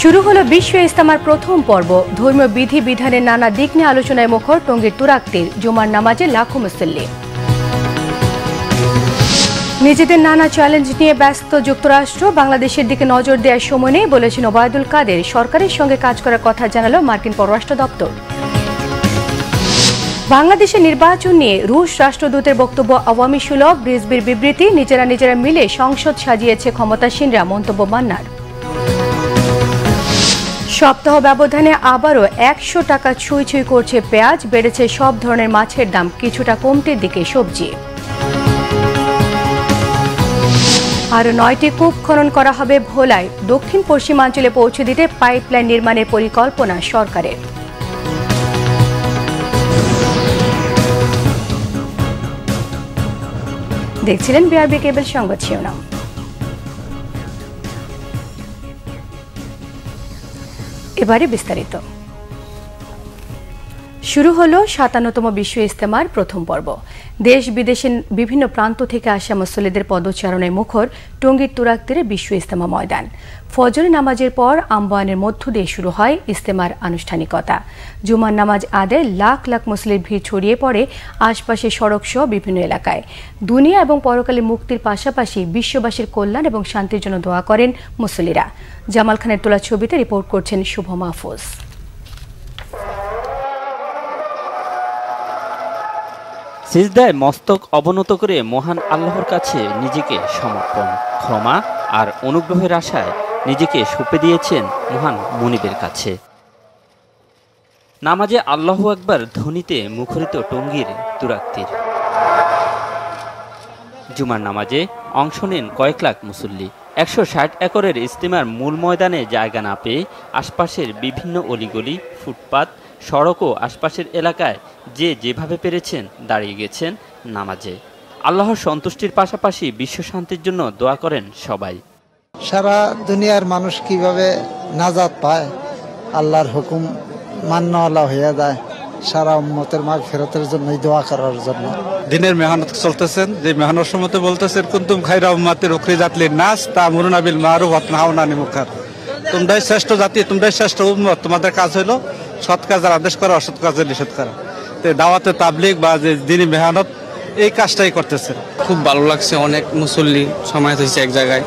শুরু হলো বিশ্ব ইস্তামার প্রথম পর্ব। ধর্মীয় বিধি বিধানের নানা দিক নিয়ে আলোচনায় মুখর টঙ্গীর তুরাক্তির জুমার নামাজে লাখো মুসল্লি। নিজেদের নানা চ্যালেঞ্জ নিয়ে ব্যস্ত যুক্তরাষ্ট্র, বাংলাদেশের দিকে নজর দেওয়ার সময় নেই বলেছেন ওবায়দুল কাদের। সরকারের সঙ্গে কাজ করার কথা জানালো মার্কিন পররাষ্ট্র দপ্তর। বাংলাদেশের নির্বাচন নিয়ে রুশ রাষ্ট্রদূতের বক্তব্য আওয়ামী সুলভ রিজবির বিবৃতি, নিজেরা নিজেরা মিলে সংসদ সাজিয়েছে ক্ষমতাসীনরা, মন্তব্য মান্নার। সপ্তাহ ব্যবধানে আবারও একশো টাকা ছুঁই ছুঁই করছে পেঁয়াজ, বেড়েছে সব ধরনের মাছের দাম, কিছুটা কমতির দিকে সবজি। আরও নয়টি কূপ খনন করা হবে ভোলায়। দক্ষিণ পশ্চিমাঞ্চলে পৌঁছে দিতে পাইপলাইন নির্মাণের পরিকল্পনা সরকারের। দেখছিলেন বিআরবি কেবল সংবাদ শিরোনাম। এবারে বিস্তারিত। শুরু হলো সাতান্নতম বিশ্ব ইস্তেমার প্রথম পর্ব। দেশ বিদেশের বিভিন্ন প্রান্ত থেকে আসা মুসল্লিদের পদচারণায় মুখর টঙ্গীর তুরাক্তীরে বিশ্ব ইস্তেমা ময়দান। ফজর নামাজের পর আম্বায়নের মধ্য দিয়ে শুরু হয় ইস্তেমার আনুষ্ঠানিকতা। জুমার নামাজ আদায় লাখ লাখ মুসলির ভিড় ছড়িয়ে পড়ে আশপাশের সড়ক সহ বিভিন্ন এলাকায়। দুনিয়া এবং পরকালে মুক্তির পাশাপাশি বিশ্ববাসীর কল্যাণ এবং শান্তির জন্য দোয়া করেন মুসল্লিরা। জামাল খানের তোলা ছবিতে রিপোর্ট করছেন শুভ মাহফুজ। সিজদায় মস্তক অবনত করে মহান আল্লাহর কাছে নিজেকে সমর্পণ, ক্ষমা আর অনুগ্রহের আশায় নিজেকে সঁপে দিয়েছেন মহান মনিবের কাছে। নামাজে আল্লাহ একবার ধ্বনিতে মুখরিত টঙ্গীর তুরাক্তির জুমার নামাজে অংশ নেন কয়েক লাখ মুসল্লি। একশো ষাট একরের ইস্তেমার মূল ময়দানে জায়গা না পেয়ে আশপাশের বিভিন্ন অলিগলি, ফুটপাত, সড়ক ও আশপাশের এলাকায় যে যেভাবে পেরেছেন দাঁড়িয়ে গেছেন নামাজে। আল্লাহর সন্তুষ্টির পাশাপাশি বিশ্ব শান্তির জন্য দোয়া করেন সবাই। সারা দুনিয়ার মানুষ কীভাবে নাজাত পায়, আল্লাহর হুকুম মান্যওয়ালা হয়ে যায়। সারা উম্মতের মাঘ ফেরতের জন্যই দোয়া করার জন্য। দিনের মেহনত চলতেছেন যে মেহনত সমতে বলতেছেন কুন্তুম খাইরা উম্মাতের উখরি জাতলি নাস তা মুরুনাবিল মারুফ নাহাউনানি মুখার তোমরাই শ্রেষ্ঠ জাতি তোমরাই শ্রেষ্ঠ উম্মত তোমাদের কাজ হলো সৎ কাজের আদেশ করা অসৎ কাজের নিষেধ করা। তো দাওয়াতে তাবলিগ বা যে দিনই মেহনত এই কাজটাই করতেছেন। খুব ভালো লাগছে অনেক মুসল্লি সমায়েত হয়েছে এক জায়গায়।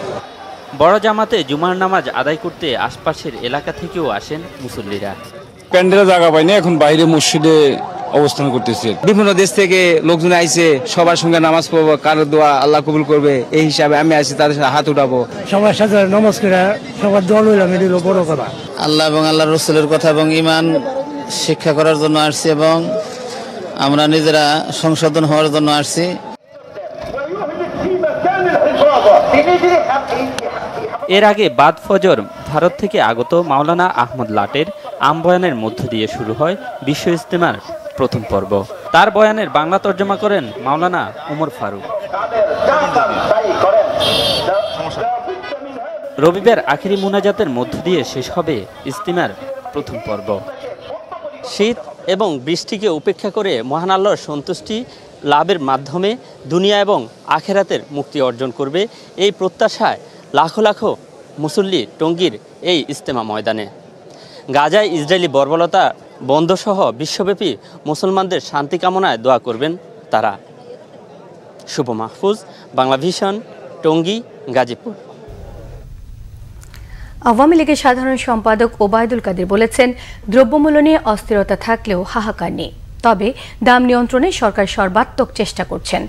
বড় জামাতে জুমার নামাজ আদায় করতে আশপাশের এলাকা থেকেও আসেন মুসল্লিরা। প্যান্ডেলে জায়গা পাইনি এখন বাইরে মসজিদে অবস্থান করতেছে। বিভিন্ন দেশ থেকে লোকজন আইছে সবার সঙ্গে নামাজ পড়ব কারও দোয়া আল্লাহ কবুল করবে এই হিসাবে আমি আছি তাদের সাথে হাত উঠাবো। সবার সাথে নমাজ করে সবার দল হইলাম এটি বড় কথা। আল্লাহ এবং আল্লাহ রসুলের কথা এবং ইমান শিক্ষা করার জন্য আসছি এবং আমরা নিজেরা সংশোধন হওয়ার জন্য আসছি। এর আগে বাদ ফজর ভারত থেকে আগত মাওলানা আহমদ লাটের আম বয়ানের মধ্য দিয়ে শুরু হয় বিশ্ব ইজতেমার প্রথম পর্ব। তার বয়ানের বাংলা তর্জমা করেন মাওলানা উমর ফারুক। রবিবার আখিরি মুনাজাতের মধ্য দিয়ে শেষ হবে ইস্তেমার প্রথম পর্ব। শীত এবং বৃষ্টিকে উপেক্ষা করে মহান আল্লাহর সন্তুষ্টি লাভের মাধ্যমে দুনিয়া এবং আখেরাতের মুক্তি অর্জন করবে এই প্রত্যাশায় লাখো লাখো মুসল্লি টঙ্গীর এই ইস্তেমা ময়দানে। গাজায় ইসরায়েলি বর্বলতা বন্ধসহ বিশ্বব্যাপী মুসলমানদের শান্তি কামনায় দোয়া করবেন তারা। শুভ মাহফুজ, বাংলা ভিশন, টঙ্গী, গাজীপুর। আওয়ামী লীগের সাধারণ সম্পাদক ওবায়দুল কাদের বলেছেন, দ্রব্যমূল্য নিয়ে অস্থিরতা থাকলেও হাহাকার নেই। তবে দাম নিয়ন্ত্রণে সরকার সর্বাত্মক চেষ্টা করছেন।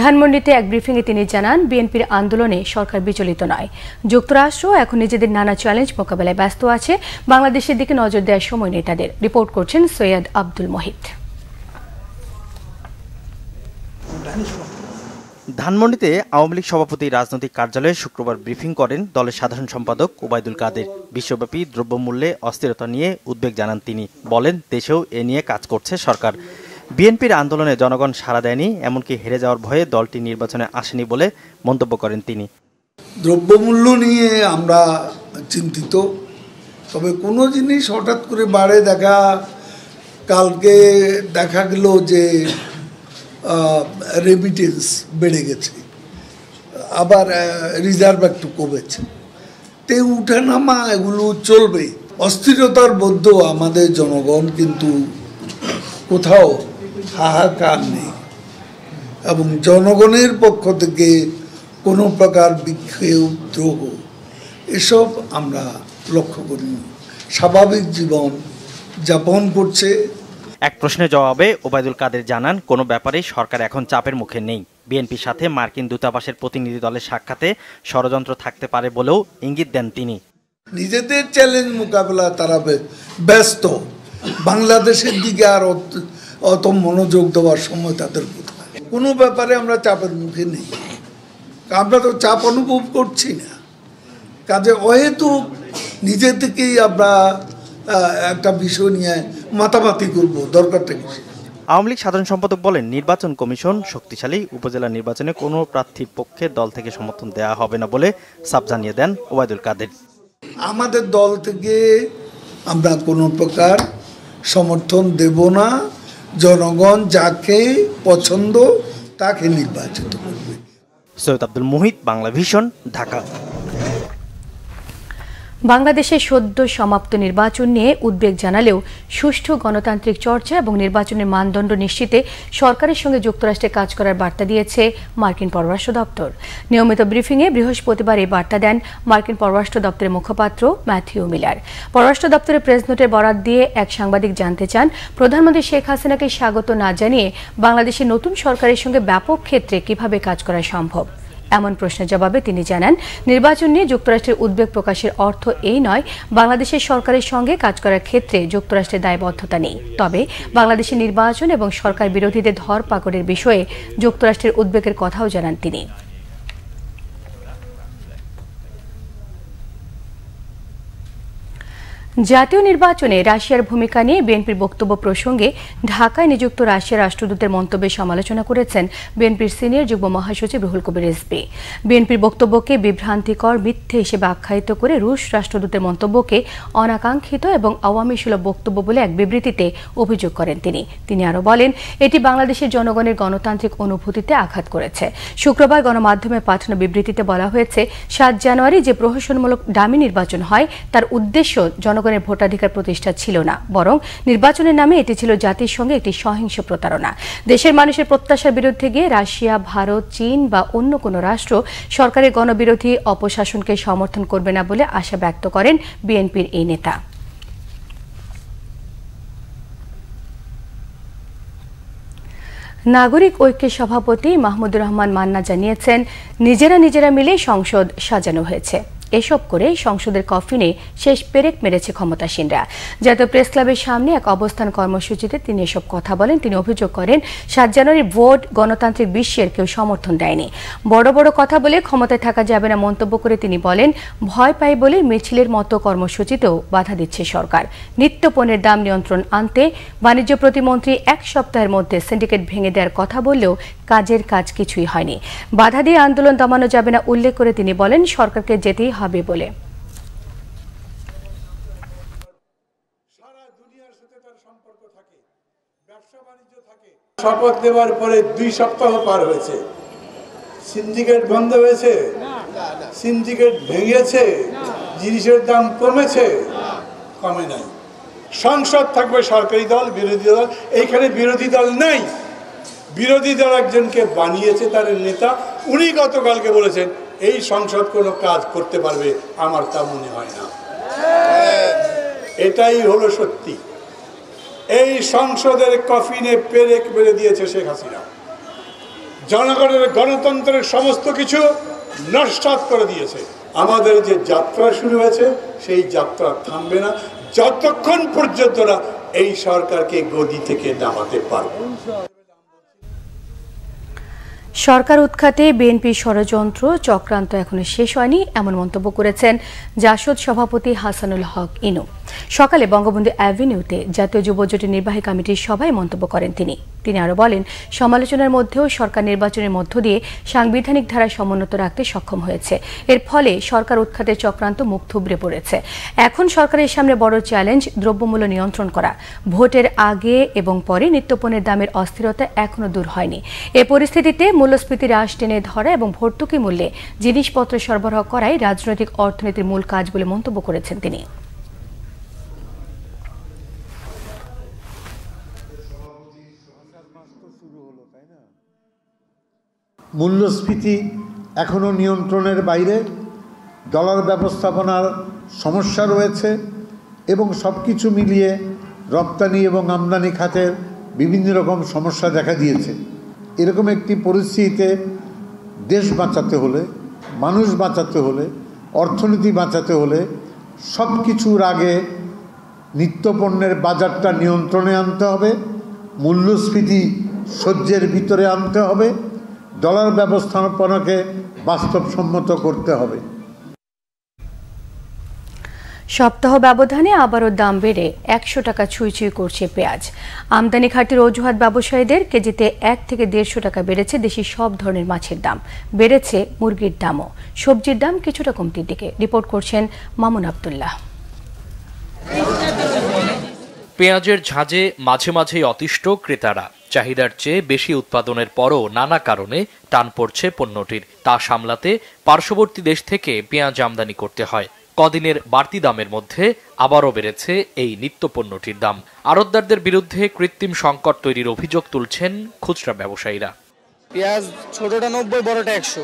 ধানমন্ডিতে এক ব্রিফিংয়ে তিনি জানান, বিএনপির আন্দোলনে সরকার বিচলিত নয়। যুক্তরাষ্ট্র এখন নিজেদের নানা চ্যালেঞ্জ মোকাবেলায় ব্যস্ত আছে। বাংলাদেশের দিকে নজর দেওয়ার সময় নেই তাদের, রিপোর্ট করছেন সৈয়দ আব্দুল মহিত। ধানমন্ডিতে আওয়ামী লীগ সভাপতি রাজনৈতিক কার্যালয়ে শুক্রবার ব্রিফিং করেন দলের সাধারণ সম্পাদক ওবায়দুল কাদের। বিশ্বব্যাপী দ্রব্যমূল্যে অস্থিরতা নিয়ে উদ্বেগ জানান তিনি। বলেন, দেশেও এ নিয়ে কাজ করছে সরকার। বিএনপির আন্দোলনে জনগণ সাড়া দেয়নি, এমনকি হেরে যাওয়ার ভয়ে দলটি নির্বাচনে আসেনি বলে মন্তব্য করেন তিনি। দ্রব্যমূল্য নিয়ে আমরা চিন্তিত, তবে কোনো জিনিস হঠাৎ করে বাড়ে দেখা, কালকে দেখা গেল যে রেমিটেন্স বেড়ে গেছে। আবার রিজার্ভ একটু কমেছে। তে উঠানামা এগুলো চলবে। অস্থিরতার মধ্যেও আমাদের জনগণ কিন্তু কোথাও হাহাকার নেই। এবং জনগণের পক্ষ থেকে কোনো প্রকার বিক্ষোভ, দ্রোহ, এসব আমরা লক্ষ্য করি স্বাভাবিক জীবন যাপন করছে। এক প্রশ্নের জবাবে ওবায়দুল কাদের জানান, কোনো ব্যাপারেই সরকার এখন চাপের মুখে নেই। বিএনপির সাথে মার্কিন দূতাবাসের প্রতিনিধি দলের সাক্ষাতে ষড়যন্ত্র থাকতে পারে বলেও ইঙ্গিত দেন তিনি। নিজেদের চ্যালেঞ্জ মোকাবেলা তারা ব্যস্ত। বাংলাদেশের দিকে আর অত- মনোযোগ দেওয়ার সময় তাদের কোনো ব্যাপারে আমরা চাপের মুখে নেই। আমরা তো চাপ অনুভব করছি না। কাজে অহেতুক নিজে থেকেই আমরা একটা বিষয় নিয়ে মাতামাতি করব দরকারটা কি? আওয়ামী লীগ সাধারণ সম্পাদক বলেন নির্বাচন কমিশন শক্তিশালী উপজেলা নির্বাচনে কোনো প্রার্থীর পক্ষে দল থেকে সমর্থন দেওয়া হবে না বলে সাব জানিয়ে দেন ওবায়দুল কাদের। আমাদের দল থেকে আমরা কোনো প্রকার সমর্থন দেব না। জনগণ যাকে পছন্দ তাকে নির্বাচিত করবে। সৈয়দ আব্দুল মুহিত বাংলা ভিশন ঢাকা। বাংলাদেশের সদ্য সমাপ্ত নির্বাচন নিয়ে উদ্বেগ জানালেও সুষ্ঠু গণতান্ত্রিক চর্চা এবং নির্বাচনের মানদণ্ড নিশ্চিতে সরকারের সঙ্গে যুক্তরাষ্ট্রে কাজ করার বার্তা দিয়েছে মার্কিন পররাষ্ট্র দপ্তর। নিয়মিত ব্রিফিংয়ে বৃহস্পতিবার এই বার্তা দেন মার্কিন পররাষ্ট্র দপ্তরের মুখপাত্র ম্যাথিউ মিলার। পররাষ্ট্র দপ্তরের প্রেস নোটের বরাত দিয়ে এক সাংবাদিক জানতে চান, প্রধানমন্ত্রী শেখ হাসিনাকে স্বাগত না জানিয়ে বাংলাদেশের নতুন সরকারের সঙ্গে ব্যাপক ক্ষেত্রে কীভাবে কাজ করা সম্ভব? এমন প্রশ্নের জবাবে তিনি জানান, নির্বাচন নিয়ে যুক্তরাষ্ট্রের উদ্বেগ প্রকাশের অর্থ এই নয়, বাংলাদেশের সরকারের সঙ্গে কাজ করার ক্ষেত্রে যুক্তরাষ্ট্রের দায়বদ্ধতা নেই। তবে বাংলাদেশের নির্বাচন এবং সরকার বিরোধীদের ধরপাকড়ের বিষয়ে যুক্তরাষ্ট্রের উদ্বেগের কথাও জানান তিনি। জাতীয় নির্বাচনে রাশিয়ার ভূমিকা নিয়ে বিএনপির বক্তব্য প্রসঙ্গে ঢাকায় নিযুক্ত রাশিয়ার রাষ্ট্রদূতের মন্তব্যের সমালোচনা করেছেন বিএনপির সিনিয়র যুগ্ম মহাসচিব রুহুল কবির রিজভী বিএনপির বক্তব্যকে বিভ্রান্তিকর মিথ্যে হিসেবে আখ্যায়িত করে রুশ রাষ্ট্রদূতের মন্তব্যকে অনাকাঙ্ক্ষিত এবং আওয়ামী সুলভ বক্তব্য বলে এক বিবৃতিতে অভিযোগ করেন তিনি। তিনি আরও বলেন, এটি বাংলাদেশের জনগণের গণতান্ত্রিক অনুভূতিতে আঘাত করেছে। শুক্রবার গণমাধ্যমে পাঠানো বিবৃতিতে বলা হয়েছে, সাত জানুয়ারি যে প্রহসনমূলক ডামি নির্বাচন হয়, তার উদ্দেশ্য জনগণের ভোটাধিকার প্রতিষ্ঠা ছিল না, বরং নির্বাচনের নামে এটি ছিল জাতির সঙ্গে একটি সহিংস প্রতারণা। দেশের মানুষের প্রত্যাশার বিরুদ্ধে গিয়ে রাশিয়া, ভারত, চীন বা অন্য কোনো রাষ্ট্র সরকারের গণবিরোধী অপশাসনকে সমর্থন করবে না বলে আশা ব্যক্ত করেন বিএনপির এই নেতা। নাগরিক ঐক্যের সভাপতি মাহমুদুর রহমান মান্না জানিয়েছেন, নিজেরা নিজেরা মিলে সংসদ সাজানো হয়েছে। এসব করে সংসদের কফিনে শেষ পেরেক মেরেছে ক্ষমতাসীনরা। জাতীয় প্রেস ক্লাবের সামনে এক অবস্থান কর্মসূচিতে তিনি এসব কথা বলেন, তিনি অভিযোগ করেন, সাত জানুয়ারি ভোট গণতান্ত্রিক বিশ্বের কেউ সমর্থন দেয়নি। বড় বড় কথা বলে ক্ষমতায় থাকা যাবে না মন্তব্য করে তিনি বলেন, ভয় পাই বলে মিছিলের মতো কর্মসূচিতেও বাধা দিচ্ছে সরকার। নিত্য পণ্যের দাম নিয়ন্ত্রণ আনতে বাণিজ্য প্রতিমন্ত্রী এক সপ্তাহের মধ্যে সিন্ডিকেট ভেঙে দেওয়ার কথা বললেও কাজের কাজ কিছুই হয়নি। বাধা দিয়ে আন্দোলন দমানো যাবে না উল্লেখ করে তিনি বলেন, সরকারকে যেতেই হবে বলে। শপথ নেওয়ার পরে দুই সপ্তাহ পার হয়েছে। সিন্ডিকেট বন্ধ হয়েছে। সিন্ডিকেট ভেঙেছে। জিনিসের দাম কমেছে। কমে নাই। সংসদ থাকবে সরকারি দল বিরোধী দল। এইখানে বিরোধী দল নেই। বিরোধী দল একজনকে বানিয়েছে তার নেতা। উনি গতকালকে বলেছেন এই সংসদ কোনো কাজ করতে পারবে আমার তা মনে হয় না। এটাই হলো সত্যি। এই সংসদের কফিনে পেরেক মেরে দিয়েছে শেখ হাসিনা। জনগণের গণতন্ত্রের সমস্ত কিছু নস্বাত করে দিয়েছে। আমাদের যে যাত্রা শুরু হয়েছে, সেই যাত্রা থামবে না। যতক্ষণ পর্যন্ত না এই সরকারকে গদি থেকে নামাতে পারবে। সরকার উৎখাতে বিএনপি ষড়যন্ত্র, চক্রান্ত এখনও শেষ হয়নি, এমন মন্তব্য করেছেন জাসদ সভাপতি হাসানুল হক ইনু। সকালে বঙ্গবন্ধু অ্যাভিনিউতে জাতীয় যুব জোটের নির্বাহী কমিটির সভায় মন্তব্য করেন তিনি। তিনি আরও বলেন, সমালোচনার মধ্যেও সরকার নির্বাচনের মধ্য দিয়ে সাংবিধানিক ধারা সমুন্নত রাখতে সক্ষম হয়েছে। এর ফলে সরকার উৎখাতের চক্রান্ত মুখ থুবড়ে পড়েছে। এখন সরকারের সামনে বড় চ্যালেঞ্জ, দ্রব্যমূল্য নিয়ন্ত্রণ করা। ভোটের আগে এবং পরে নিত্যপণ্যের দামের অস্থিরতা এখনও দূর হয়নি। এ পরিস্থিতিতে মূল্যস্ফীতি হ্রাস টেনে ধরা এবং ভর্তুকি মূল্যে জিনিসপত্র সরবরাহ করাই রাজনৈতিক অর্থনীতির মূল কাজ বলে মন্তব্য করেছেন তিনি। মূল্যস্ফীতি এখনও নিয়ন্ত্রণের বাইরে, ডলার ব্যবস্থাপনার সমস্যা রয়েছে এবং সব কিছু মিলিয়ে রপ্তানি এবং আমদানি খাতের বিভিন্ন রকম সমস্যা দেখা দিয়েছে। এরকম একটি পরিস্থিতিতে দেশ বাঁচাতে হলে, মানুষ বাঁচাতে হলে, অর্থনীতি বাঁচাতে হলে সব কিছুর আগে নিত্যপণ্যের বাজারটা নিয়ন্ত্রণে আনতে হবে, মূল্যস্ফীতি সহ্যের ভিতরে আনতে হবে। ডলার ব্যবস্থাপনাকে বাস্তবসম্মত করতে হবে। সপ্তাহ ব্যবধানে আবারও দাম বেড়ে একশো টাকা ছুঁই ছুঁই করছে পেঁয়াজ। আমদানি ঘাটির অজুহাত ব্যবসায়ীদের কেজিতে এক থেকে দেড়শো টাকা বেড়েছে দেশি সব ধরনের মাছের দাম। বেড়েছে মুরগির দামও। সবজির দাম কিছুটা কমতির দিকে। রিপোর্ট করছেন মামুন আবদুল্লাহ। পেঁয়াজের ঝাঁজে মাঝে মাঝেই অতিষ্ঠ ক্রেতারা। চাহিদার চেয়ে বেশি উৎপাদনের পরও নানা কারণে টান পড়ছে পণ্যটির। তা সামলাতে পার্শ্ববর্তী দেশ থেকে পেঁয়াজ আমদানি করতে হয়। কদিনের বাড়তি দামের মধ্যে আবারও বেড়েছে এই নিত্য পণ্যটির দাম। আড়তদারদের বিরুদ্ধে কৃত্রিম সংকট তৈরির অভিযোগ তুলছেন খুচরা ব্যবসায়ীরা। পেঁয়াজ ছোটটা নব্বই, বড়টা একশো।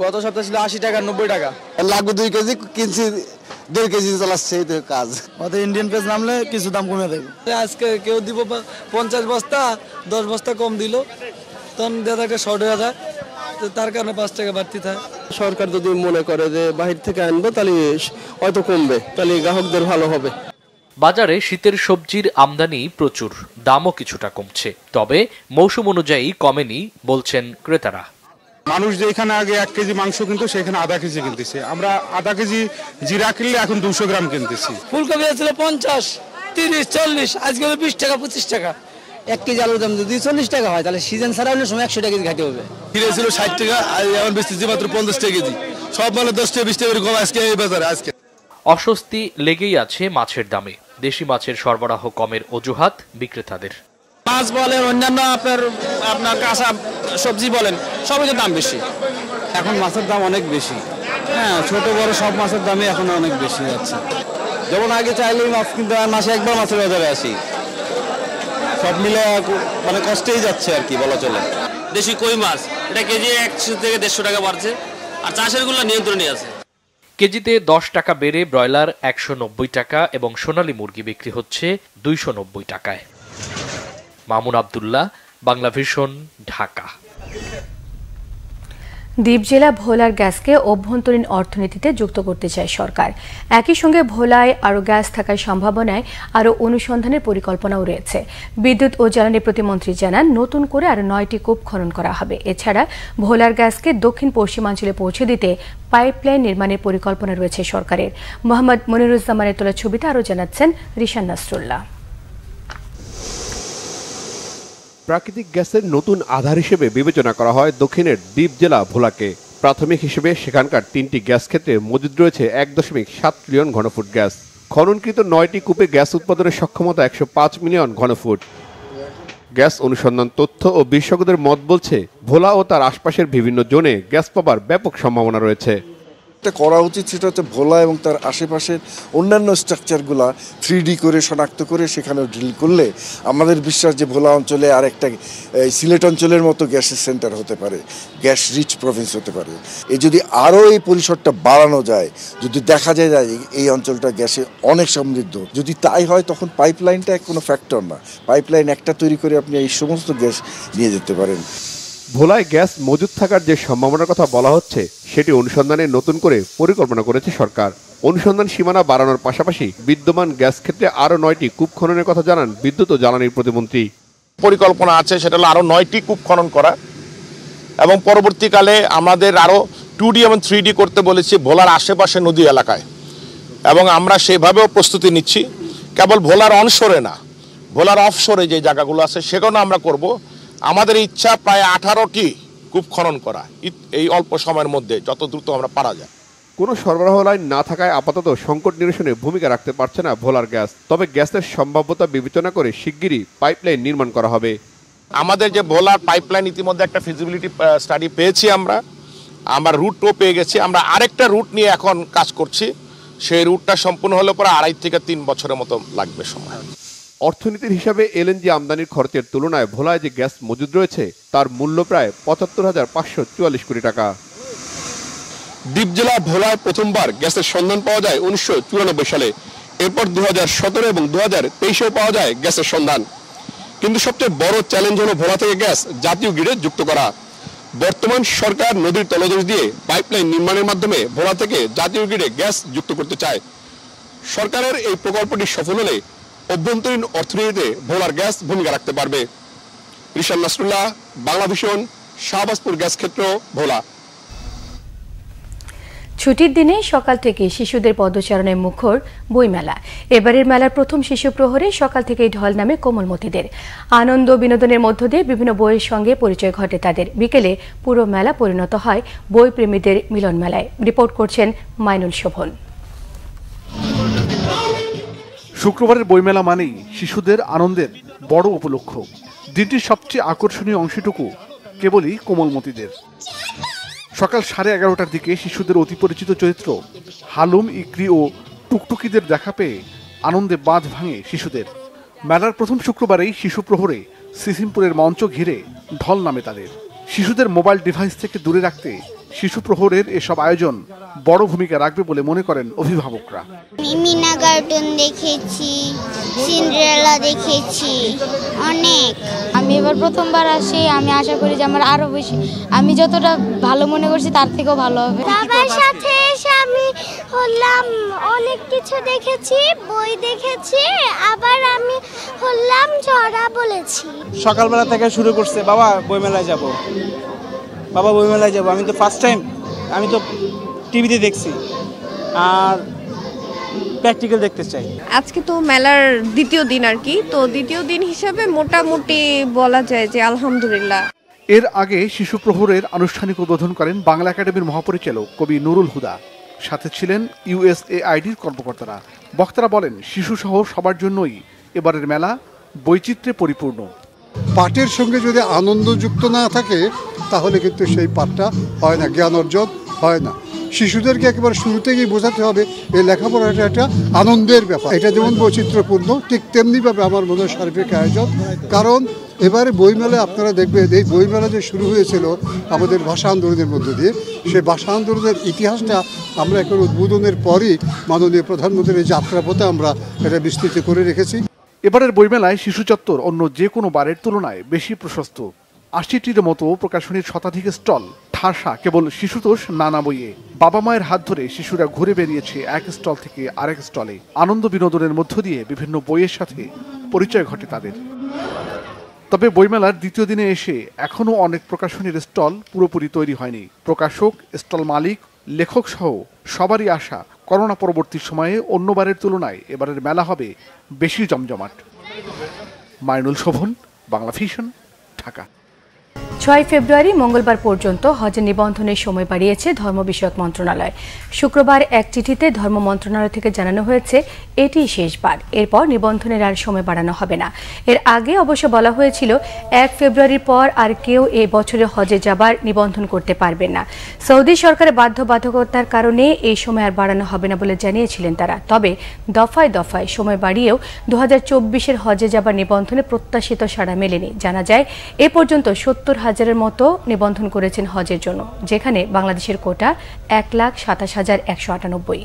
গত সপ্তাহে ছিল আশি টাকা নব্বই টাকা। লাগু দুই কেজি কিনছি দেড় কেজি চালাচ্ছে এই তো কাজ। ওদের ইন্ডিয়ান পেজ নামলে কিছু দাম কমে দেবে আজকে কেউ দিব পঞ্চাশ বস্তা দশ বস্তা কম দিল। তখন থাকে শর্ট হয়ে যায়। তার কারণে পাঁচ টাকা বাড়তি থাকে। সরকার যদি মনে করে যে বাহির থেকে আনব তাহলে হয়তো কমবে। তাহলে গ্রাহকদের ভালো হবে। বাজারে শীতের সবজির আমদানি প্রচুর দামও কিছুটা কমছে। তবে মৌসুম অনুযায়ী কমেনি বলছেন ক্রেতারা। মানুষ যে এখানে আগে এক কেজি মাংস কিনতো সেখানে আধা কেজি কিনতেছে। আমরা আধা কেজি জিরা কিনলে এখন দুশো গ্রাম কিনতেছি। ফুলকপি ছিল পঞ্চাশ তিরিশ চল্লিশ আজকে বিশ টাকা পঁচিশ টাকা। এক কেজি আলুর দাম যদি চল্লিশ টাকা হয় তাহলে সিজন ছাড়া অন্য সময় একশো টাকা কেজি ঘাটে হবে। ফিরে ছিল ষাট টাকা আর এখন বেচতেছি মাত্র পঞ্চাশ টাকা কেজি। সব মানে দশ টাকা বিশ টাকা কম আজকে এই বাজারে আজকে। অস্বস্তি লেগেই আছে মাছের দামে। দেশি মাছের সরবরাহ কমের অজুহাত বিক্রেতাদের। মাছ বলেন অন্যান্য আপনার আপনার কাঁচা সবজি বলেন সবই দাম বেশি। এখন মাছের দাম অনেক বেশি। হ্যাঁ ছোট বড় সব মাছের দামই এখন অনেক বেশি যাচ্ছে। যেমন আগে চাইলেই মাছ কিনতে মাসে একবার মাছের বাজারে আসি। সব মিলে মানে কষ্টেই যাচ্ছে আর কি বলা চলে। দেশি কই মাছ? এটা কেজি একশো থেকে দেড়শো টাকা বাড়ছে। আর চাষেরগুলো নিয়ন্ত্রণে আছে। কেজিতে দশ টাকা বেড়ে ব্রয়লার একশো নব্বই টাকা এবং সোনালী মুরগি বিক্রি হচ্ছে দুইশো নব্বই টাকায়। মামুন আবদুল্লাহ, বাংলা ভিশন, ঢাকা। দ্বীপ জেলা ভোলার গ্যাসকে অভ্যন্তরীণ অর্থনীতিতে যুক্ত করতে চায় সরকার। একই সঙ্গে ভোলায় আরও গ্যাস থাকার সম্ভাবনায় আরও অনুসন্ধানের পরিকল্পনাও রয়েছে। বিদ্যুৎ ও জ্বালানি প্রতিমন্ত্রী জানান, নতুন করে আরও নয়টি কূপ খনন করা হবে। এছাড়া ভোলার গ্যাসকে দক্ষিণ পশ্চিমাঞ্চলে পৌঁছে দিতে পাইপলাইন নির্মাণের পরিকল্পনা রয়েছে সরকারের। মোহাম্মদ মনিরুজ্জামানের তোলা ছবিতে আরও জানাচ্ছেন রিশান নাসরুল্লাহ। প্রাকৃতিক গ্যাসের নতুন আধার হিসেবে বিবেচনা করা হয় দক্ষিণের দ্বীপ জেলা ভোলাকে। প্রাথমিক হিসেবে সেখানকার তিনটি গ্যাস ক্ষেত্রে মজুদ রয়েছে এক দশমিক সাত ট্রিলিয়ন ঘনফুট গ্যাস। খননকৃত নয়টি কূপে গ্যাস উৎপাদনের সক্ষমতা একশো পাঁচ মিলিয়ন ঘনফুট। গ্যাস অনুসন্ধান তথ্য ও বিশেষজ্ঞদের মত বলছে, ভোলা ও তার আশপাশের বিভিন্ন জোনে গ্যাস পাবার ব্যাপক সম্ভাবনা রয়েছে। যেটা করা উচিত সেটা হচ্ছে ভোলা এবং তার আশেপাশের অন্যান্য স্ট্রাকচারগুলা থ্রি করে, শনাক্ত করে সেখানেও ড্রিল করলে আমাদের বিশ্বাস যে ভোলা অঞ্চলে আর একটা সিলেট অঞ্চলের মতো গ্যাসের সেন্টার হতে পারে, গ্যাস রিচ প্রভিন্স হতে পারে। এই যদি আরও এই পরিসরটা বাড়ানো যায়, যদি দেখা যায় যায় এই অঞ্চলটা গ্যাসে অনেক সমৃদ্ধ, যদি তাই হয় তখন পাইপলাইনটা কোনো ফ্যাক্টর না। পাইপলাইন একটা তৈরি করে আপনি এই সমস্ত গ্যাস নিয়ে যেতে পারেন। ভোলায় গ্যাস মজুদ থাকার যে সম্ভাবনার কথা বলা হচ্ছে, সেটি অনুসন্ধানে নতুন করে পরিকল্পনা করেছে সরকার। অনুসন্ধান সীমানা বাড়ানোর পাশাপাশি বিদ্যমান গ্যাস ক্ষেত্রে আরও নয়টি কূপ খননের কথা জানান বিদ্যুৎ ও জ্বালানির প্রতিমন্ত্রী। পরিকল্পনা আছে, সেটা হলো আরও নয়টি কূপ খনন করা। এবং পরবর্তীকালে আমাদের আরও টু ডি এবং থ্রি ডি করতে বলেছি ভোলার আশেপাশে নদী এলাকায়। এবং আমরা সেভাবেও প্রস্তুতি নিচ্ছি। কেবল ভোলার অনশোরে না, ভোলার অফশোরে যে জায়গাগুলো আছে সেখানেও আমরা করব। আমাদের ইচ্ছা প্রায় আঠারোটি কূপ খনন করা। এই অল্প সময়ের মধ্যে যত দ্রুত আমরা পারা যায়। কোনো সরবরাহ লাইন না থাকায় আপাতত সংকট নিরসনে ভূমিকা রাখতে পারছে না ভোলার গ্যাস। তবে গ্যাসের সম্ভাব্যতা বিবেচনা করে শিগগিরই পাইপলাইন নির্মাণ করা হবে। আমাদের যে ভোলার পাইপলাইন ইতিমধ্যে একটা ফিজিবিলিটি স্টাডি পেয়েছি আমরা। আমরা রুটও পেয়ে গেছি। আমরা আরেকটা রুট নিয়ে এখন কাজ করছি। সেই রুটটা সম্পূর্ণ হলে পরে আড়াই থেকে তিন বছরের মতো লাগবে সময়। অর্থনীতির হিসাবে এলএনজি আমদানির খরচের তুলনায় ভোলায় যে গ্যাস মজুদ রয়েছে, তার মূল্য প্রায় পঁচাত্তর হাজার পাঁচশো চুয়াল্লিশ কোটি টাকা। দ্বীপ জেলা ভোলায় প্রথমবার গ্যাসের সন্ধান পাওয়া যায় উনিশশো চুরানব্বই সালে। এরপর দু হাজার সতেরো এবং দু হাজার তেইশেও পাওয়া যায় গ্যাসের সন্ধান। কিন্তু সবচেয়ে বড় চ্যালেঞ্জ হলো ভোলা থেকে গ্যাস জাতীয় গ্রিডে যুক্ত করা। বর্তমান সরকার নদীর তলদেশ দিয়ে পাইপলাইন নির্মাণের মাধ্যমে ভোলা থেকে জাতীয় গ্রিডে গ্যাস যুক্ত করতে চায়। সরকারের এই প্রকল্পটি সফল হলে অভ্যন্তরীণ অর্থনীতিতে ভোলার গ্যাস ভূমিকা রাখতে পারবে। রিশান নাসরুল্লাহ, বাংলা ভিশন, শাহবাজপুর গ্যাস ক্ষেত্র, ভোলা। ছুটির দিনে সকাল থেকে শিশুদের পদচারণায় মুখর বইমেলা এবারের মেলার প্রথম শিশু প্রহরে সকাল থেকেই ঢল নামে কোমলমতিদের। আনন্দ বিনোদনের মধ্য দিয়ে বিভিন্ন বইয়ের সঙ্গে পরিচয় ঘটে তাদের। বিকেলে পুরো মেলা পরিণত হয় বই প্রেমীদের মিলন মেলায় রিপোর্ট করছেন মাইনুল শোভন। শুক্রবারের বইমেলা মানেই শিশুদের আনন্দের বড় উপলক্ষ। দিনটির সবচেয়ে আকর্ষণীয় অংশটুকু কেবলই কোমলমতিদের। সকাল সাড়ে এগারোটার দিকে শিশুদের অতি পরিচিত চরিত্র হালুম, ইকরি ও টুকটুকিদের দেখা পেয়ে আনন্দে বাঁধ ভাঙে শিশুদের। মেলার প্রথম শুক্রবারেই শিশু প্রহরে সিসিমপুরের মঞ্চ ঘিরে ঢল নামে তাদের। শিশুদের মোবাইল ডিভাইস থেকে দূরে রাখতে শিশু প্রহরের এসব আয়োজন বড় ভূমিকা রাখবে বলে মনে করেন অভিভাবকরা। মিনা কার্টুন দেখেছি সিন্ড্রেলা দেখেছি অনেক। আমি এবার প্রথমবার আসি আমি আশা করি যে আমার আরও বেশি আমি যতটা ভালো মনে করছি তার থেকেও ভালো হবে। বাবার সাথে এসে আমি হলাম অনেক কিছু দেখেছি বই দেখেছি আবার আমি হলাম ঝরা বলেছি। সকালবেলা থেকে শুরু করছে বাবা বইমেলায় যাব। বাবা বইমেলায় যাব। আমি তো ফার্স্ট টাইম আমি তো টিভিতে দেখছি। আর প্র্যাকটিক্যাল দেখতে চাই। আজকে তো মেলার দ্বিতীয় দিন আর কি। তো দ্বিতীয় দিন হিসাবে মোটামুটি বলা যায় যে আলহামদুলিল্লাহ। এর আগে শিশু প্রহরের আনুষ্ঠানিক উদ্বোধন করেন বাংলা একাডেমির মহাপরিচালক কবি নুরুল হুদা। সাথে ছিলেন ইউএসএআইডির কর্মকর্তারা। বক্তারা বলেন শিশুসহ সবার জন্যই এবারের মেলা বৈচিত্র্যে পরিপূর্ণ। পাঠের সঙ্গে যদি আনন্দ যুক্ত না থাকে, তাহলে কিন্তু সেই পাঠটা হয় না, জ্ঞান অর্জন হয় না। শিশুদেরকে একেবারে শুরু থেকেই বোঝাতে হবে এই লেখাপড়াটা একটা আনন্দের ব্যাপার। এটা যেমন বৈচিত্র্যপূর্ণ, ঠিক তেমনিভাবে আমার মনে হয় সার্বিক আয়োজন। কারণ এবারে বইমেলা আপনারা দেখবেন, এই বইমেলা যে শুরু হয়েছিল আমাদের ভাষা আন্দোলনের মধ্য দিয়ে সেই ভাষা আন্দোলনের ইতিহাসটা আমরা এখন উদ্বোধনের পরই মাননীয় প্রধানমন্ত্রীর যাত্রাপথে আমরা এটা বিস্তৃত করে রেখেছি। এবারের বইমেলায় শিশু চত্বর অন্য যে কোনো বারের তুলনায় বেশি প্রশস্ত। আশিটির মতো প্রকাশনীর শতাধিক স্টল, ঠাসা কেবল শিশুতোষ নানা বইয়ে। বাবা মায়ের হাত ধরে শিশুরা ঘুরে বেরিয়েছে এক স্টল থেকে আরেক স্টলে। আনন্দ বিনোদনের মধ্য দিয়ে বিভিন্ন বইয়ের সাথে পরিচয় ঘটে তাদের। তবে বইমেলার দ্বিতীয় দিনে এসে এখনও অনেক প্রকাশনীর স্টল পুরোপুরি তৈরি হয়নি। প্রকাশক, স্টল মালিক, লেখক সহ সবারই আশা করোনা পরবর্তী সময়ে অন্যবারের তুলনায় এবারের মেলা হবে বেশি জমজমাট। মাইনুল শোভন, বাংলা ফিশন ঢাকা। ছয় ফেব্রুয়ারি মঙ্গলবার পর্যন্ত হজে নিবন্ধনের সময় বাড়িয়েছে ধর্ম বিষয়ক মন্ত্রণালয়। শুক্রবার এক চিঠিতে ধর্ম মন্ত্রণালয় থেকে জানানো হয়েছে, এটি শেষবার। এরপর নিবন্ধনের আর সময় বাড়ানো হবে না। এর আগে অবশ্য বলা হয়েছিল, এক ফেব্রুয়ারির পর আর কেউ এ বছরে হজে যাবার নিবন্ধন করতে পারবে না। সৌদি সরকারের বাধ্যবাধকতার কারণে এই সময় আর বাড়ানো হবে না বলে জানিয়েছিলেন তারা। তবে দফায় দফায় সময় বাড়িয়েও দু হাজার চব্বিশের হজে যাবার নিবন্ধনে প্রত্যাশিত সাড়া মেলেনি। জানা যায়, এ পর্যন্ত সত্তর হাজারের মতো নিবন্ধন করেছেন হজের জন্য, যেখানে বাংলাদেশের কোটা এক লাখ সাতাশ হাজার একশো আটানব্বই।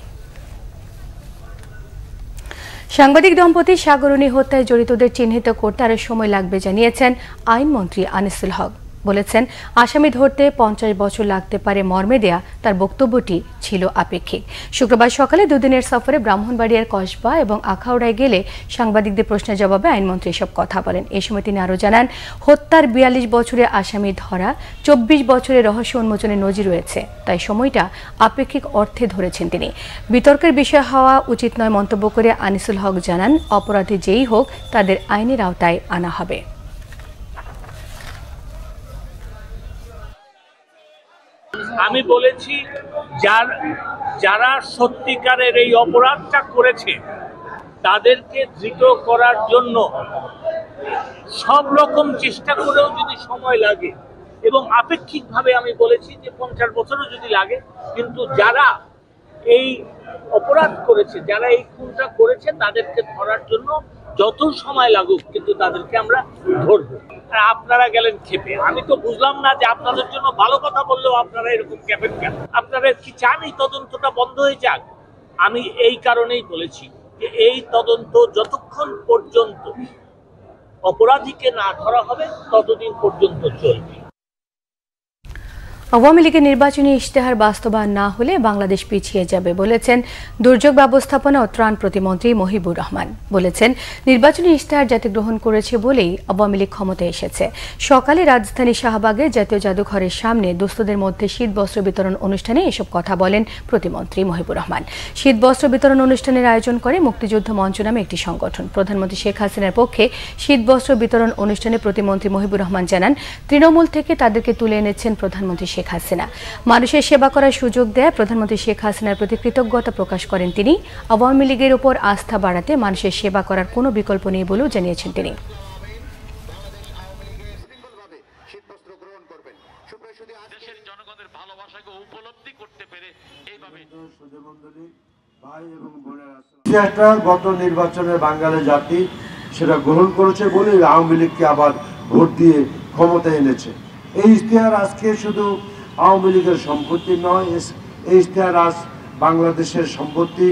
সাংবাদিক দম্পতি সাগরণী হত্যায় জড়িতদের চিহ্নিত করতে আরও সময় লাগবে জানিয়েছেন আইনমন্ত্রী আনিসুল হক। বলেছেন, আসামি ধরতে পঞ্চাশ বছর লাগতে পারে মর্মে দেয়া তার বক্তব্যটি ছিল আপেক্ষিক। শুক্রবার সকালে দুদিনের সফরে ব্রাহ্মণবাড়িয়ার কসবা এবং আখাউড়ায় গেলে সাংবাদিকদের প্রশ্নের জবাবে আইনমন্ত্রী এসব কথা বলেন। এ সময় তিনি আরও জানান, হত্যার বিয়াল্লিশ বছরে আসামি ধরা, চব্বিশ বছরের রহস্য উন্মোচনের নজির রয়েছে, তাই সময়টা আপেক্ষিক অর্থে ধরেছেন তিনি। বিতর্কের বিষয় হওয়া উচিত নয় মন্তব্য করে আনিসুল হক জানান, অপরাধী যেই হোক তাদের আইনের আওতায় আনা হবে। আমি বলেছি, যার যারা সত্যিকারের এই অপরাধটা করেছে, তাদেরকে ধৃত করার জন্য সব রকম চেষ্টা করেও যদি সময় লাগে, এবং আপেক্ষিকভাবে আমি বলেছি যে পঞ্চাশ বছরও যদি লাগে, কিন্তু যারা এই অপরাধ করেছে, যারা এই খুনটা করেছে, তাদেরকে ধরার জন্য যত সময় লাগুক, কিন্তু তাদেরকে আমরা ধরবো। আর আপনারা গেলেন খেপে। আমি তো বুঝলাম না যে আপনাদের জন্য ভালো কথা বললেও আপনারা এরকম খেপেন কেন? আপনারা কি চান এই তদন্তটা বন্ধ হয়ে যাক? আমি এই কারণেই বলেছি যে এই তদন্ত যতক্ষণ পর্যন্ত অপরাধীকে না ধরা হবে, ততদিন পর্যন্ত চলবে। আওয়ামী লীগের নির্বাচনী ইশতেহার বাস্তবায়ন না হলে বাংলাদেশ পিছিয়ে যাবে বলেছেন দুর্যোগ ব্যবস্থাপনা ও ত্রাণ প্রতিমন্ত্রী মহিবুর রহমান। বলেছেন, নির্বাচনী ইশতেহার যাতে গ্রহণ করেছে বলেই আওয়ামী লীগ ক্ষমতায় এসেছে। সকালে রাজধানী শাহবাগে জাতীয় জাদুঘরের সামনে দুস্থদের মধ্যে শীত বস্ত্র বিতরণ অনুষ্ঠানে এসব কথা বলেন প্রতিমন্ত্রী মহিবুর রহমান। শীত বস্ত্র বিতরণ অনুষ্ঠানের আয়োজন করে মুক্তিযুদ্ধ মঞ্চ নামে একটি সংগঠন। প্রধানমন্ত্রী শেখ হাসিনার পক্ষে শীত বস্ত্র বিতরণ অনুষ্ঠানে প্রতিমন্ত্রী মহিবুর রহমান জানান, তৃণমূল থেকে তাদেরকে তুলে এনেছেন প্রধানমন্ত্রী শেখ হাসিনা। মানুষের সেবা করার সুযোগ দেয় প্রধানমন্ত্রী শেখ হাসিনার প্রতি কৃতজ্ঞতা প্রকাশ করেন তিনি। আওয়ামী লীগের উপর আস্থা বাড়াতে মানুষের সেবা করার কোনো বিকল্প নেই বলেও জানিয়েছেন তিনি। গত নির্বাচনে বাঙালি জাতি সেটা গ্রহণ করেছে বলে আওয়ামী লীগকে আবার ভোট দিয়ে ক্ষমতা এনেছে। এই ইশতেহার আজকে শুধু আওয়ামী লীগের সম্পত্তি নয় এই ইশতেহার আজ বাংলাদেশের সম্পত্তি।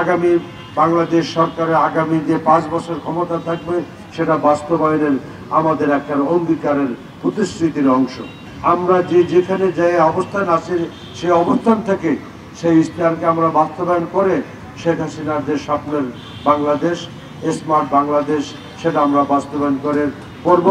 আগামী বাংলাদেশ সরকারের আগামী যে পাঁচ বছর ক্ষমতা থাকবে, সেটা বাস্তবায়নের আমাদের একটা অঙ্গীকারের প্রতিশ্রুতির অংশ। আমরা যে যেখানে যে অবস্থান আছে সেই অবস্থান থেকে সেই ইশতেহারকে আমরা বাস্তবায়ন করে শেখ হাসিনার যে স্বপ্নের বাংলাদেশ, স্মার্ট বাংলাদেশ, সেটা আমরা বাস্তবায়ন করে করব।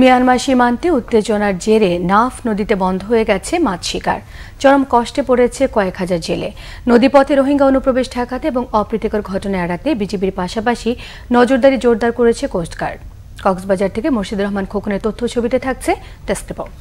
মিয়ানমার সীমান্তে উত্তেজনার জেরে নাফ নদীতে বন্ধ হয়ে গেছে মাছ শিকার। চরম কষ্টে পড়েছে কয়েক হাজার জেলে। নদীপথে রোহিঙ্গা অনুপ্রবেশ ঠেকাতে এবং অপ্রীতিকর ঘটনা এড়াতে বিজিবির পাশাপাশি নজরদারি জোরদার করেছে কোস্টগার্ড কক্সবাজার থেকে মুর্শিদুর রহমান খোকনের তথ্য ছবিতে থাকছে ডেস্ক রিপোর্ট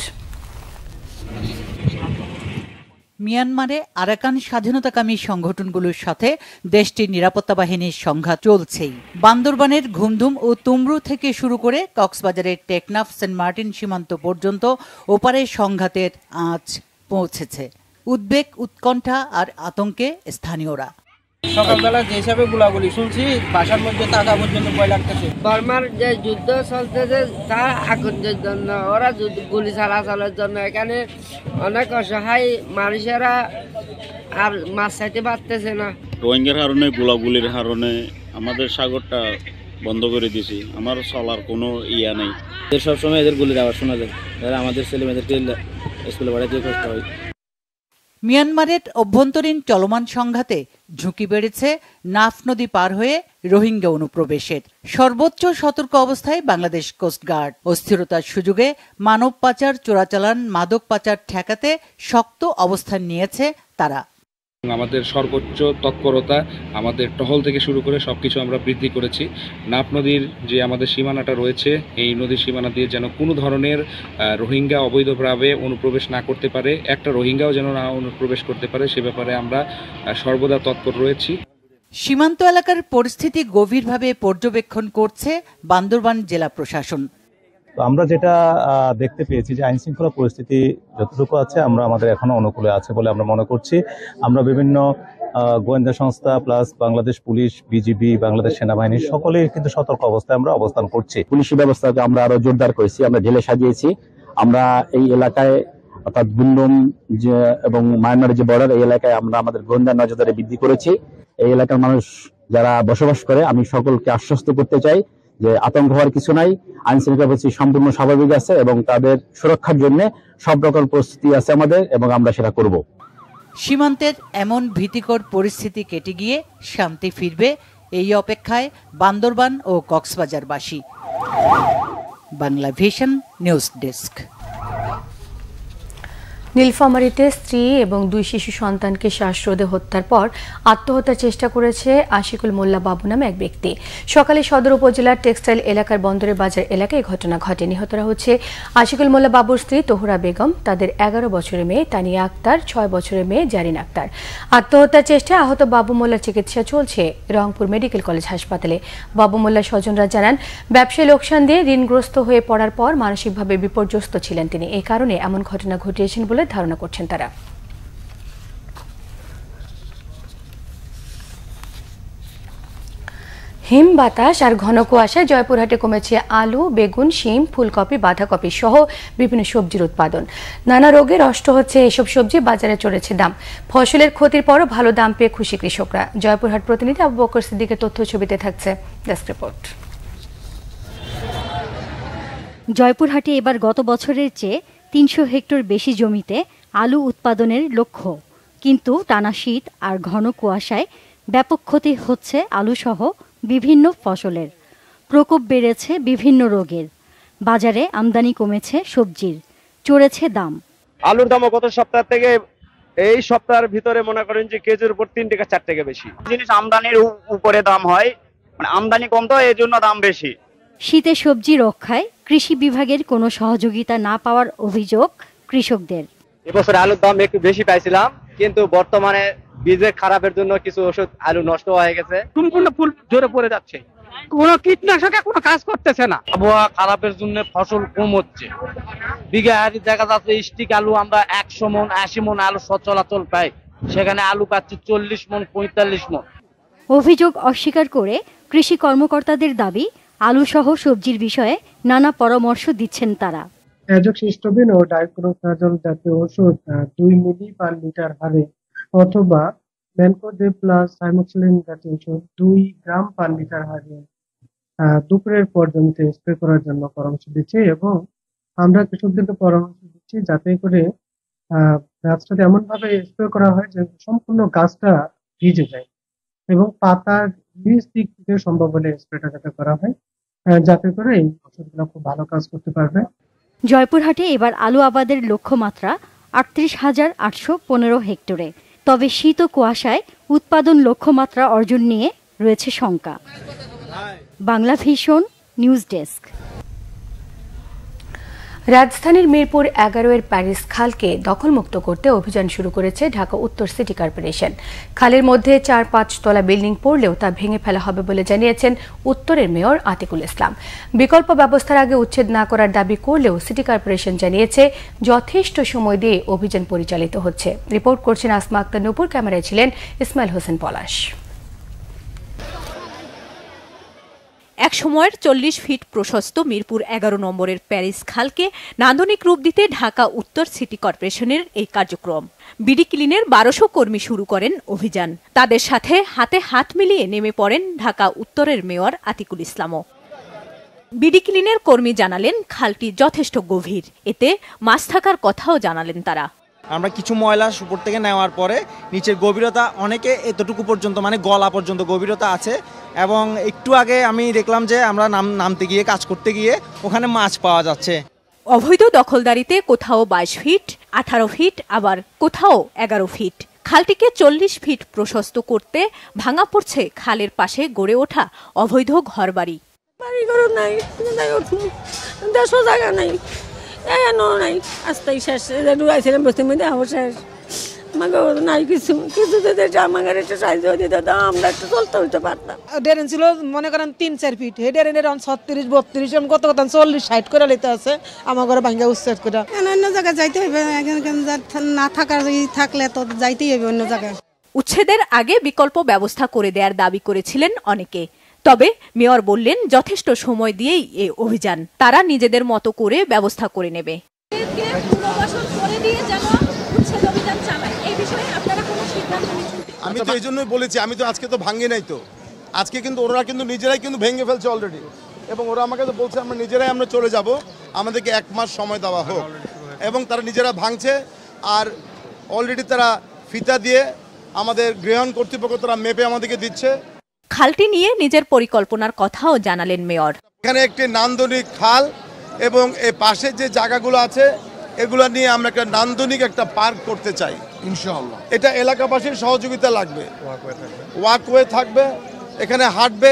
মিয়ানমারে আরাকান স্বাধীনতাকামী সংগঠনগুলোর সাথে দেশটির নিরাপত্তা বাহিনীর সংঘাত চলছেই। বান্দরবানের ঘুমধুম ও তুমরু থেকে শুরু করে কক্সবাজারের টেকনাফ, সেন্ট মার্টিন সীমান্ত পর্যন্ত ওপারে সংঘাতের আঁচ পৌঁছেছে। উদ্বেগ, উৎকণ্ঠা আর আতঙ্কে স্থানীয়রা। সকালবেলা যে হিসাবে গুলাগুলি শুনছি বাসার মধ্যে টাকা পর্যন্ত ভয় লাগতেছে। বর্মার যে যুদ্ধ চলতেছে তা আগুনের জন্য ওরা যুদ্ধ গুলি চালাচালের জন্য। এখানে অনেক অসহায় মানুষেরা আর মাছ চাইতে পারতেছে না। রোহিঙ্গার কারণে গোলাগুলির কারণে আমাদের সাগরটা বন্ধ করে দিয়েছি। আমার চলার কোনো ইয়া নেই। সবসময় এদের গুলির আওয়াজ শোনা যায়। তাহলে আমাদের ছেলে মেয়েদেরকে স্কুলে পাঠাতে কষ্ট হয়। মিয়ানমারের অভ্যন্তরীণ চলমান সংঘাতে ঝুঁকি বেড়েছে নাফ নদী পার হয়ে রোহিঙ্গা অনুপ্রবেশের। সর্বোচ্চ সতর্ক অবস্থায় বাংলাদেশ কোস্টগার্ড অস্থিরতার সুযোগে মানব পাচার, চোরাচালান, মাদক পাচার ঠেকাতে শক্ত অবস্থান নিয়েছে তারা। আমাদের সর্বোচ্চ তৎপরতা, আমাদের টহল থেকে শুরু করে সব কিছু আমরা বৃদ্ধি করেছি। নাপ নদীর যে আমাদের সীমানাটা রয়েছে, এই নদীর সীমানা দিয়ে যেন কোনো ধরনের রোহিঙ্গা অবৈধভাবে অনুপ্রবেশ না করতে পারে, একটা রোহিঙ্গাও যেন না অনুপ্রবেশ করতে পারে, সে ব্যাপারে আমরা সর্বদা তৎপর রয়েছি। সীমান্ত এলাকার পরিস্থিতি গভীরভাবে পর্যবেক্ষণ করছে বান্দরবান জেলা প্রশাসন। তো আমরা যেটা দেখতে পেয়েছি যে আইন শৃঙ্খলা পরিস্থিতি যতটুকু আছে, আমরা আমাদের এখনও অনুকূলে আছে বলে আমরা মনে করছি। আমরা বিভিন্ন গোয়েন্দা সংস্থা plus Bangladesh police, BGB, Bangladesh সেনাবাহিনী সকলেই কিন্তু সতর্ক অবস্থায় আমরা অবস্থান করছি। পুলিশি ব্যবস্থাকে আমরা আরও জোরদার করেছি, আমরা জেলে সাজিয়েছি। আমরা এই এলাকায় অর্থাৎ বুন্ডুম যে এবং মায়ানমারের যে বর্ডার এই এলাকায় আমরা আমাদের গোয়েন্দা নজরদারি বৃদ্ধি করেছি। এই এলাকার মানুষ যারা বসবাস করে, আমি সকলকে আশ্বস্ত করতে চাই যে আতঙ্ক হওয়ার কিছু নাই, আইন শৃঙ্খলা পরিস্থিতি সম্পূর্ণ স্বাভাবিক আছে এবং তাদের সুরক্ষার জন্য সব রকম প্রস্তুতি আছে আমাদের এবং আমরা সেটা করব। সীমান্তের এমন ভীতিকর পরিস্থিতি কেটে গিয়ে শান্তি ফিরবে এই অপেক্ষায় বান্দরবান ও কক্সবাজারবাসী। Bangla vision news desk. নীলফামারীতে স্ত্রী এবং দুই শিশু সন্তানকে শ্বাসরোধে হত্যার পর আত্মহত্যার চেষ্টা করেছে আশিকুল মোল্লা বাবু নামে এক ব্যক্তি। সকালে সদর উপজেলার টেক্সটাইল এলাকার বন্দরের বাজার এলাকায় ঘটনা ঘটে। নিহতরা হচ্ছে আশিকুল মোল্লা বাবুর স্ত্রী তোহরা বেগম, তাদের এগারো বছরের মেয়ে তানিয়া আক্তার, ছয় বছরের মেয়ে জারিন আক্তার। আত্মহত্যার চেষ্টায় আহত বাবু মোল্লার চিকিৎসা চলছে রংপুর মেডিকেল কলেজ হাসপাতালে। বাবু মোল্লার স্বজনরা জানান, ব্যবসায় লোকসান দিয়ে ঋণগ্রস্ত হয়ে পড়ার পর মানসিকভাবে বিপর্যস্ত ছিলেন তিনি। এই কারণে এমন ঘটনা ঘটিয়েছেন বলে ধারণা করছেন তারা। হিম বাতাস আর ঘন কুয়াশায় জয়পুরহাটে কমেছে আলু, বেগুন, শিম, ফুলকপি, বাঁধাকপি সহ বিভিন্ন সবজির উৎপাদন। নানা রোগে নষ্ট হচ্ছে এসব সবজি, বাজারে চড়েছে দাম। ফসলের ক্ষতির পরও ভালো দাম পেয়ে খুশি কৃষকরা। জয়পুরহাট প্রতিনিধি আবু বকর সিদ্দিকের তথ্য ছবিতে থাকছে ডেস্ক রিপোর্ট। জয়পুরহাটে এবার গত বছরের চেয়ে তিনশো হেক্টর বেশি জমিতে আলু উৎপাদনের লক্ষ্য। কিন্তু টানা শীত আর ঘন কুয়াশায় ব্যাপক ক্ষতি হচ্ছে আলুসহ বিভিন্ন ফসলের। প্রকোপ বেড়েছে বিভিন্ন রোগের। বাজারে আমদানি কমেছে সবজির। চড়েছে দাম। আলুর দামও গত সপ্তাহ থেকে এই সপ্তাহের ভিতরে মনে করেন যে কেজির উপর তিন থেকে চার টাকা বেশি। জিনিস আমদানির উপরে দাম হয়। মানে আমদানি কম তো এই জন্য দাম বেশি। শীতে সবজি রক্ষায় কৃষি বিভাগের কোনো সহযোগিতা না পাওয়ার অভিযোগ কৃষকদের। এবছর আলুর দাম একটু বেশি পাইছিলাম কিন্তু বর্তমানে বীজের খারাপের জন্য কিছু ওষুধ আলু নষ্ট হয়ে গেছে। সম্পূর্ণ ফুল জোরে পড়ে যাচ্ছে। কোনো কীটনাশকে কোনো কাজ করতেছে না। আবহাওয়া খারাপের জন্য ফসল কম হচ্ছে। বিঘা হারি দেখা যাচ্ছে স্টিক আলু আমরা একশো মন আশি মন আলু সচলাচল পাই। সেখানে আলু পাচ্ছি চল্লিশ মন পঁয়তাল্লিশ মন। অভিযোগ অস্বীকার করে কৃষি কর্মকর্তাদের দাবি আলুসহ সবজির বিষয়ে নানা পরামর্শ দিচ্ছেন তারা। অ্যাজোক্সিস্টোবিন ও ডাইক্লোফেনাজল জাতীয় ওষুধ দুই মিলি পার লিটার হারে অথবা ম্যানকোজে প্লাস সাইমোক্সিলিন জাতীয় ওষুধ দুই গ্রাম পার লিটার হারে দুপুরের পর জমিতে স্প্রে করার জন্য পরামর্শ দিচ্ছি এবং আমরা কৃষকদেরকে পরামর্শ দিচ্ছি যাতে করে গাছটাতে এমন ভাবে স্প্রে করা হয় যে সম্পূর্ণ গাছটা ভিজে যায় এবং পাতার নিচ দিক থেকে সম্ভব হলে স্প্রেটা যাতে করা হয়। যাতে করে এই ওষুধগুলো খুব ভালো কাজ করতে পারবে। জয়পুরহাটে এবার আলু আবাদের লক্ষ্যমাত্রা আটত্রিশ হাজার আটশো পনেরো হেক্টরে। তবে শীত ও কুয়াশায় উৎপাদন লক্ষ্যমাত্রা অর্জন নিয়ে রয়েছে শঙ্কা। Bangla vision news desk. রাজধানীর মিরপুর এগারো এর প্যারিস খালকে দখলমুক্ত করতে অভিযান শুরু করেছে ঢাকা উত্তর সিটি কর্পোরেশন। খালের মধ্যে চার পাঁচ তলা বিল্ডিং পড়লেও তা ভেঙে ফেলা হবে বলে জানিয়েছেন উত্তরের মেয়র আতিকুল ইসলাম। বিকল্প ব্যবস্থার আগে উচ্ছেদ না করার দাবি করলেও সিটি কর্পোরেশন জানিয়েছে যথেষ্ট সময় দিয়ে অভিযান পরিচালিত হচ্ছে। রিপোর্ট করছেন আসমা আক্তার নূপুর, ক্যামেরায় ছিলেন ইসমাইল হোসেন পলাশ। এক সময়ের চল্লিশ ফিট প্রশস্ত মিরপুর এগারো নম্বরের প্যারিস খালকে নান্দনিক রূপ দিতে ঢাকা উত্তর সিটি কর্পোরেশনের এই কার্যক্রম। বিডি ক্লিনের বারোশো কর্মী শুরু করেন অভিযান। তাদের সাথে হাতে হাত মিলিয়ে নেমে পড়েন ঢাকা উত্তরের মেয়র আতিকুল ইসলামও। বিডি ক্লিনের কর্মী জানালেন, খালটি যথেষ্ট গভীর। এতে মাছ থাকার কথাও জানালেন তারা। আমরা কিছু ময়লা উপর থেকে নেওয়ার পরে নিচের গভীরতা অনেকে এতটুকু পর্যন্ত মানে গলা পর্যন্ত গভীরতা আছে এবং একটু আগে আমি দেখলাম যে আমরা নাম নামতে গিয়ে কাজ করতে গিয়ে ওখানে মাছ পাওয়া যাচ্ছে। অবৈধ দখলদারিতে কোথাও বাইশ ফিট আঠারো ফিট আবার কোথাও এগারো ফিট। খালটিকে চল্লিশ ফিট প্রশস্ত করতে ভাঙা পড়ছে খালের পাশে গড়ে ওঠা অবৈধ ঘরবাড়ি। বাড়ি ঘরও নাই দেশও জায়গা নাই এনো নাই। আস্তাই শেষ ডুবাইছিলাম বসতে মধ্যে আবার শেষ। আমাকে নাই কিছু কিছু যদি আমার একটু সাহায্য দিতে দাও আমরা একটু চলতে হইতে পারতাম। ড্রেন ছিল মনে করেন তিন চার ফিট এই ড্রেনের ছত্রিশ বত্রিশ কত কত চল্লিশ ষাট করে নিতে আছে আমার ঘরে ভাঙ্গা উচ্ছেদ করে। অন্য জায়গায় যাইতে হবে না থাকার থাকলে তো যাইতেই হবে অন্য জায়গায়। উচ্ছেদের আগে বিকল্প ব্যবস্থা করে দেওয়ার দাবি করেছিলেন অনেকে। তবে মেয়র বললেন যথেষ্ট সময় দিয়েই এ অভিযান। তারা নিজেদের মতো করে ব্যবস্থা করে নেবে। আমি তো এই জন্যই বলেছি আমি তো আজকে তো ভাঙে নাই তো। আজকে কিন্তু ওরা কিন্তু নিজেরাই কিন্তু ভেঙে ফেলছে অলরেডি এবং ওরা আমাকে তো বলছে আমরা নিজেরাই আমরা চলে যাব। আমাদেরকে এক মাস সময় দেওয়া হোক। এবং তারা নিজেরা ভাঙছে আর অলরেডি তারা ফিতা দিয়ে আমাদের গৃহণ কর্তৃপক্ষ তারা মেপে আমাদেরকে দিচ্ছে। খালটি নিয়ে নিজের পরিকল্পনার কথাও জানালেন মেয়র। এখানে একটি নান্দনিক খাল এবং এ পাশে যে জায়গাগুলো আছে এগুলো নিয়ে আমরা একটা নান্দনিক একটা পার্ক করতে চাই। ইনশাআল্লাহ। এটা এলাকাবাসীর সহযোগিতা লাগবে। ওয়াকওয়ে থাকবে। এখানে হাঁটবে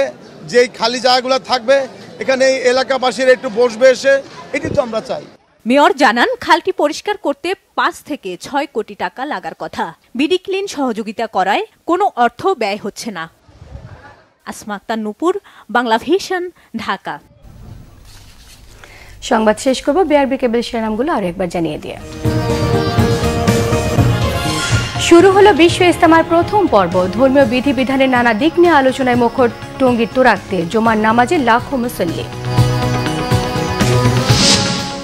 যেই খালি জায়গাগুলো থাকবে এখানে এই এলাকাবাসীর একটু বসবে এসে এটি তো আমরা চাই। মেয়র জানান খালটি পরিষ্কার করতে পাঁচ থেকে ছয় কোটি টাকা লাগার কথা। বিডি ক্লিন সহযোগিতা করায় কোনো অর্থ ব্যয় হচ্ছে না। আসমা আক্তার নুপুর বাংলা ভিশন ঢাকা। সংবাদ শেষ করব বিআরবি কেবল শিরোনামগুলো আরও একবার জানিয়ে দিয়ে। শুরু হলো বিশ্ব ইস্তেমার প্রথম পর্ব। ধর্মীয় বিধিবিধানের নানা দিক নিয়ে আলোচনায় মুখর টঙ্গীর তুরাকতে জমার নামাজে লাখো মুসল্লি।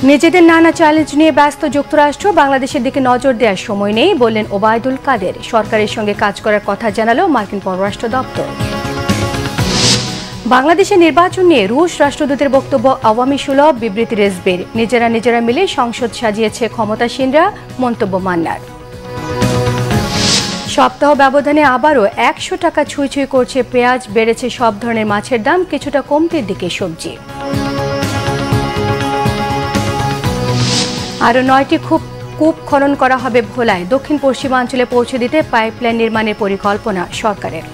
নিজেদের নানা চ্যালেঞ্জ নিয়ে ব্যস্ত যুক্তরাষ্ট্র, বাংলাদেশের দিকে নজর দেওয়ার সময় নেই বললেন ওবায়দুল কাদের। সরকারের সঙ্গে কাজ করার কথা জানালো মার্কিন পররাষ্ট্র দপ্তর। বাংলাদেশের নির্বাচন নিয়ে রুশ রাষ্ট্রদূতের বক্তব্য আওয়ামী সুলভ, বিবৃতি রেসবের নিজেরা নিজেরা মিলে সংসদ সাজিয়েছে ক্ষমতাসীনরা, মন্তব্য মান্নার। সপ্তাহ ব্যবধানে আবারও একশো টাকা ছুঁই ছুঁই করছে পেঁয়াজ, বেড়েছে সব ধরনের মাছের দাম, কিছুটা কমতির দিকে সবজি। আরও নয়টি খুব কূপ খনন করা হবে ভোলায়। দক্ষিণ পশ্চিমাঞ্চলে পৌঁছে দিতে পাইপলাইন নির্মাণের পরিকল্পনা সরকারের।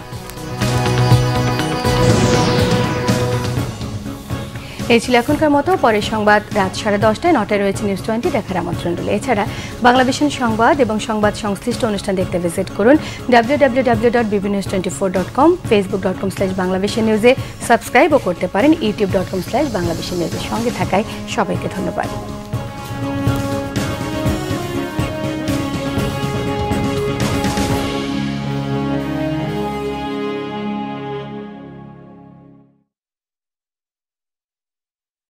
এই ছিল এখনকার মতো। পরের সংবাদ রাত সাড়ে দশটায়। নটায় রয়েছে নিউজ টোয়েন্টি দেখার আমন্ত্রণ রইল। এছাড়া বাংলাদেশের সংবাদ এবং সংবাদ সংশ্লিষ্ট অনুষ্ঠান দেখতে ভিজিট করুন W W W dot news twenty four dot com Facebook dot com বাংলাদেশের নিউজে সাবস্ক্রাইবও করতে পারেন ইউটিউব ডট কম স্ল্যাশ বাংলাদেশের নিউজের সঙ্গে থাকায়। সবাইকে ধন্যবাদ।